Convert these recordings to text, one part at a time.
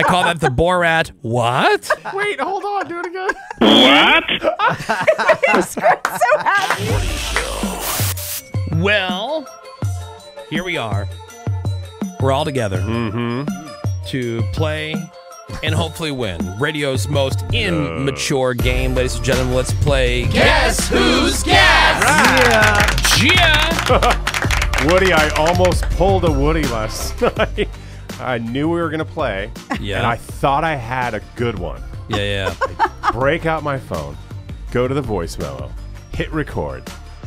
I call that the Borat. What? Wait, hold on. Do it again. What? so happy. Well, here we are. We're all together mm -hmm. to play and hopefully win radio's most immature game. Ladies and gentlemen, let's play Guess Who's Gas? Yeah. Gia. Woody, I almost pulled a Woody last night. I knew we were gonna play, Yeah. and I thought I had a good one. Yeah, yeah. Break out my phone, go to the voice memo, hit record,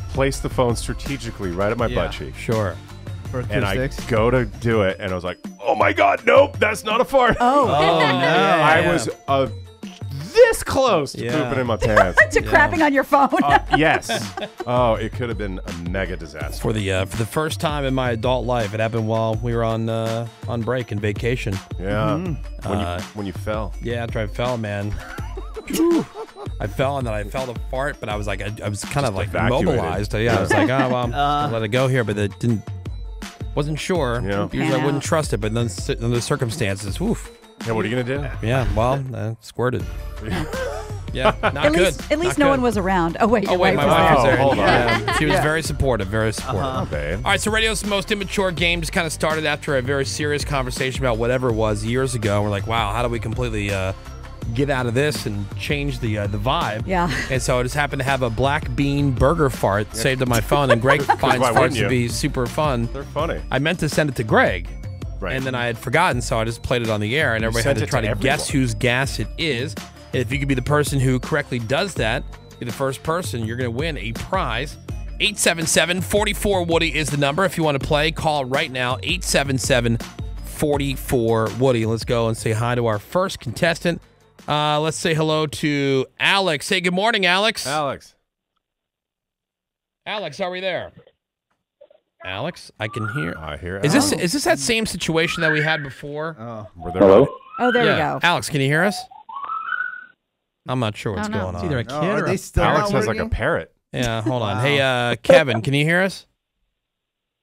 place the phone strategically right at my Yeah. butt cheek, Sure. And I acoustics. go to do it, and I was like, "Oh my god, nope, that's not a fart." Oh, Oh, no. I was uh, this close to Yeah. pooping in my pants. to crapping on your phone. Uh, yes. Oh, it could have been a mega disaster. For the uh, for the first time in my adult life, it happened while we were on uh, on break and vacation. yeah. Mm-hmm. When Uh, you when you fell. Yeah, after I fell, man. I fell and then I felt a fart, but I was like, I, I was kind of like evacuated. immobilized. Yeah, I was like, oh well, I'll let it go here, but it didn't. Wasn't sure. Yeah. Usually I Pan wouldn't trust it, but then ci- under the circumstances, woof. Yeah, what are you gonna do? Yeah, well, uh, squirted. Yeah, not at good. least, at least Not no good. one was around. Oh wait, Oh wait, my wife was there. Oh, hold on. Yeah, she was Yeah. very supportive, very supportive. Oh, babe. All right, so radio's most immature game just kind of started after a very serious conversation about whatever it was years ago. We're like, wow, how do we completely uh, get out of this and change the uh, the vibe? Yeah. And so I just happened to have a black bean burger fart saved on my phone, and Greg finds why farts wouldn't to be super fun. They're funny. I meant to send it to Greg, Right. and then I had forgotten, so I just played it on the air, and everybody had to try to to, guess whose gas it is. And if you could be the person who correctly does that, be the first person, you're going to win a prize. 877 44 Woody is the number. If you want to play, call right now 877 44 Woody. Let's go and say hi to our first contestant. Uh, let's say hello to Alex. Say good morning, Alex. Alex. Alex, are we there? Alex, I can hear. I hear. Is this is this that same situation that we had before? Oh. Were there Hello. Oh, there Yeah. we go. Alex, can you hear us? I'm not sure what's going on. It's either a Oh, kid are or they a still Alex has like a parrot. Yeah, hold on. Wow. Hey, uh, Kevin, can you hear us?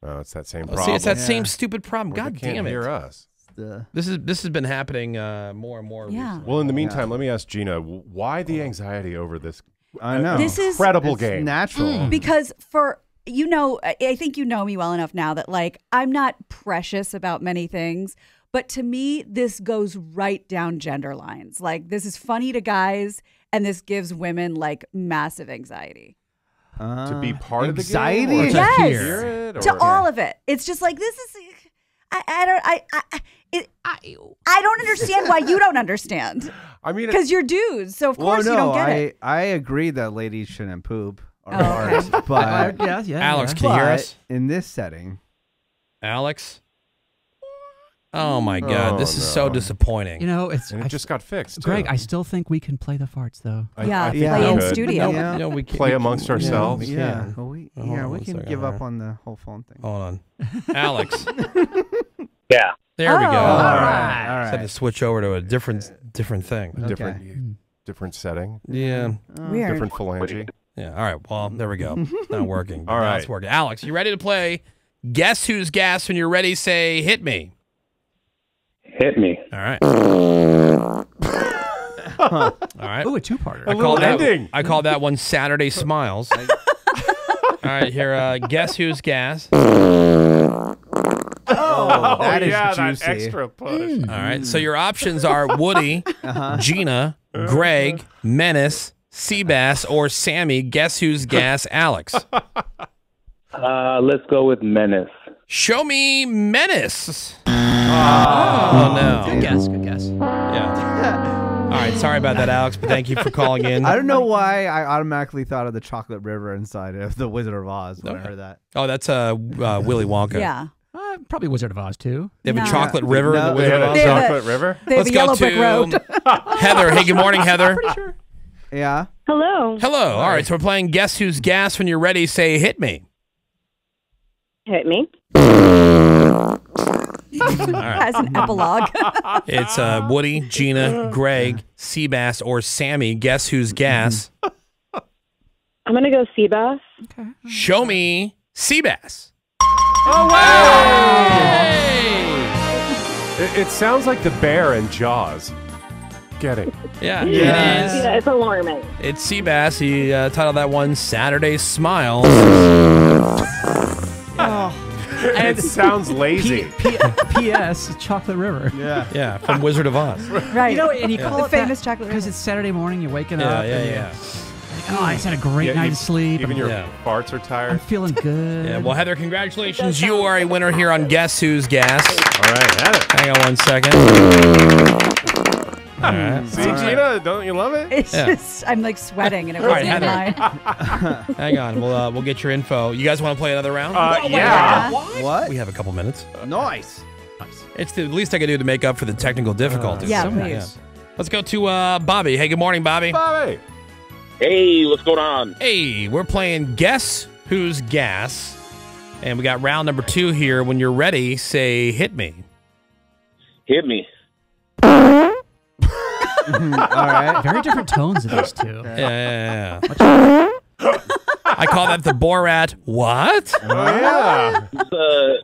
Oh, it's that same Oh, problem. see, it's that Yeah. same stupid problem. Well, they God can't damn it! hear us. The- This is this has been happening uh, more and more. Yeah. recently. Well, in the meantime, let me ask Gina, why the anxiety over this I know. This is- incredible game? natural. because for you know I I think you know me well enough now that like I'm not precious about many things but to me this goes right down gender lines like this is funny to guys and this gives women like massive anxiety to be Uh, part of the anxiety? game? Or to Yes. hear it? to or- all of it it's just like this is I, I don't I I it, I I don't understand why you don't understand I mean, because you're dudes so of Well, course no, you don't get I, it I agree that ladies shouldn't poop or Oh, okay. fart, but, yeah, yeah. Alex, yeah. can you hear but us? in this setting, Alex. Oh my God, Oh, this is so no. disappointing. You know, it's and I- it just got fixed. Greg. too. I still think we can play the farts though. I- Yeah, I think play we in could. studio. Yeah. You know, we can, Play we amongst can- yeah, ourselves. we yeah, can. well, we, Hold yeah, on we one can second give up here. on the whole phone thing. Hold on, Alex. Yeah. There we go. Oh. all oh, All right, all Just had to right. switch over to a different different thing. different, different setting, Yeah. weird different phalange. Yeah. All right. Well, there we go. It's not working. All right. Now. It's working. Alex, you ready to play? Guess who's gas? When you're ready, say hit me. Hit me. All right. All right. Oh, a two-parter. I little call that. ending. I call that one Saturday Smiles. All right. Here. Uh, guess who's gas? All Oh, that is yeah, juicy. that extra push. All right. So your options are Woody, Uh-huh. Gina, Greg, Menace, Seabass, or Sammy. Guess who's gas? Alex. Uh, let's go with Menace. Show me Menace. Oh, no. Good guess. Good guess. Yeah. All right. Sorry about that, Alex, but thank you for calling in. I don't know why I automatically thought of the chocolate river inside of the Wizard of Oz when I heard that. Oh, that's uh, uh Willy Wonka. yeah Uh, probably Wizard of Oz too. They have No. a chocolate river in the Wizard of Oz. They have a- chocolate river. they have Let's a go yellow brick to road Heather. Hey, good morning, Heather. Yeah. Hello. Hello. All right, so we're playing Guess Who's Gas. When you're ready, say hit me. Hit me. has an epilogue It's uh, Woody, Gina, Greg, Seabass, or Sammy. Guess who's gas? I'm gonna go Seabass. Show me Seabass. Oh It, it sounds like the bear in Jaws. Get it? Yeah, Yeah. it is. Yeah, it's alarming. It's Seabass. He uh, titled that one "Saturday Smiles." Oh. It sounds lazy. P- P.S. Chocolate River. Yeah. Yeah, from Wizard of Oz. Right. You know, and you call the it famous chocolate because it's Saturday morning. You're waking Yeah, up. yeah, and you're yeah. like, oh, I just had a great Yeah, night you- of sleep. Even I'm, your Yeah. farts are I'm tired. feeling good. Yeah, well, Heather, congratulations. You are a winner here on Guess Who's Gas. All right, had. Hang on one second. All right. See, Gina, don't you love it? It's Yeah. just I'm like sweating and it All right, wasn't in Heather. mine. Hang on. We'll uh, we'll get your info. You guys want to play another round? Uh, yeah. What? we have a couple minutes. Nice. It's the least I can do to make up for the technical difficulties. Yeah, So, please. Let's go to uh, Bobby. Hey, good morning, Bobby. Bobby. Hey, what's going on? Hey, we're playing Guess Who's Gas. And we got round number two here. When you're ready, say hit me. Hit me. All right. Very different tones of these two. Yeah, yeah, yeah. I call that the Borat. What? Oh, yeah. It's, it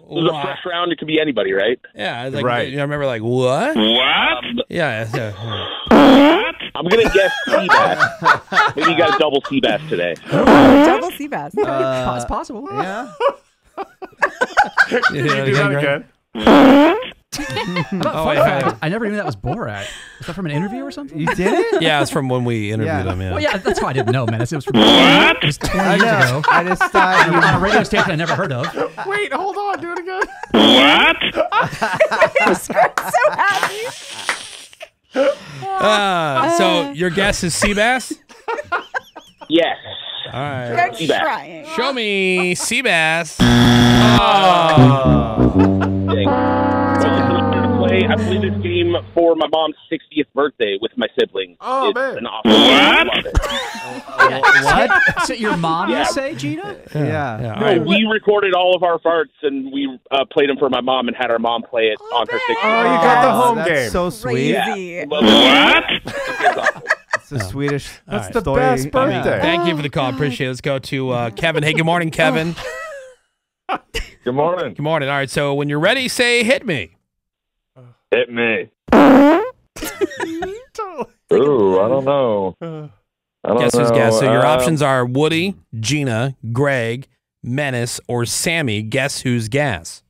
was Wow. a fresh round. It could be anybody, right? Yeah, it's like, Right. I remember like what? What? Yeah, yeah, yeah. I'm gonna guess sea bass. Maybe you got a double sea bass today. Double sea bass. Uh, it's possible. yeah. You Can you do that again? About Oh, fun wait, fact. I never knew that was Borat. Was that from an interview or something? You did it? Yeah, it's from when we interviewed Yeah. him. Yeah. Well, yeah, that's why I didn't know, man. It was from it was 20 I years know. ago I just thought you on a radio station I never heard of. Wait, hold on. Do it again. so happy. Uh, so your guess is sea bass. Yes. All right. I'm Sea bass. trying. Show me sea bass. Oh. Play. I played this game for my mom's 60th birthday with my siblings. Oh, it's man. an awesome game. I love it. your mom, Yeah. you say, Gina? Yeah. Yeah, all No, right. we recorded all of our farts and we uh, played them for my mom and had our mom play it on her 60th. Oh, you got the Oh, home that's game. so sweet. Crazy. Love it. It's awesome. It's a Swedish. That's the story. best I mean, birthday. Thank you for the call. Appreciate it. Let's go to uh, Kevin. Hey, good morning, Kevin. Good morning. Good morning. All right. So when you're ready, say hit me. Hit me. Ooh, I don't know. I don't Guess who's know. guess? So your Uh, options are Woody, Gina, Greg, Menace, or Sammy. Guess who's gas?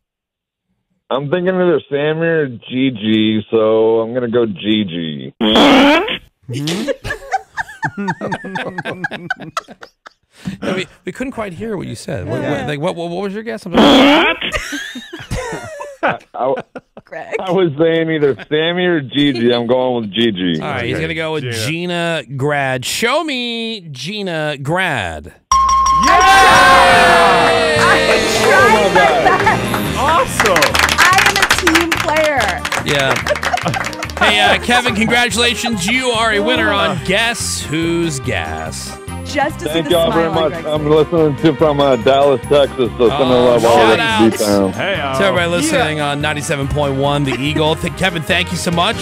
I'm thinking either Sammy or Gigi, so I'm gonna go Gigi. No, we, we couldn't quite hear what you said. What, Yeah. what, like, what, what, what was your guess? I'm sorry. I, Greg. I was saying either Sammy or Gigi. I'm going with Gigi. All right, he's gonna go with Gina. Grad. Show me Gina Grad. Trying my best. Awesome. I am a team player. Yeah. hey, uh, Kevin, congratulations! You are a winner on Guess Who's Gas. Just to see Thank the y'all very much. I'm listening to from uh, Dallas, Texas, so sending Oh, love all shout the outs. B-Town. Hey, uh, To everybody listening on 97.1 The Eagle. Th- Kevin, thank you so much.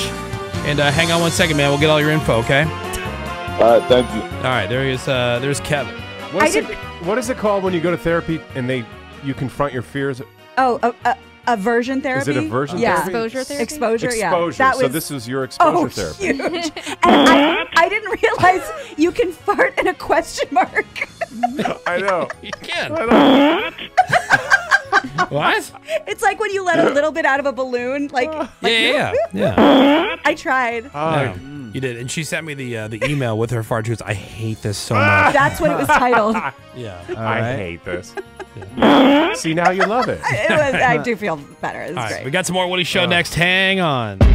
And uh, hang on one second, man. We'll get all your info, okay? All right, thank you. All right, there is. Uh, there's Kevin. What is, I it, what is it called when you go to therapy and they you confront your fears? Oh, a, a, aversion therapy. Is it aversion yeah. therapy? Exposure therapy? Exposure. Yeah. Exposure. That so this is your exposure oh therapy. huge. and I, I didn't realize you can fart in a question mark. I know. You can. I know. What? it's like when you let a little bit out of a balloon. Like, Yeah, like yeah, yeah. yeah. I tried. Oh, Yeah, You did, and she sent me the uh, the email with her fart. She goes, "I hate this so much." That's what it was titled. Yeah. I right. hate this. See, now you love it. It was, I do feel better. It's All right, great. we got some more Woody Show uh. next. Hang on.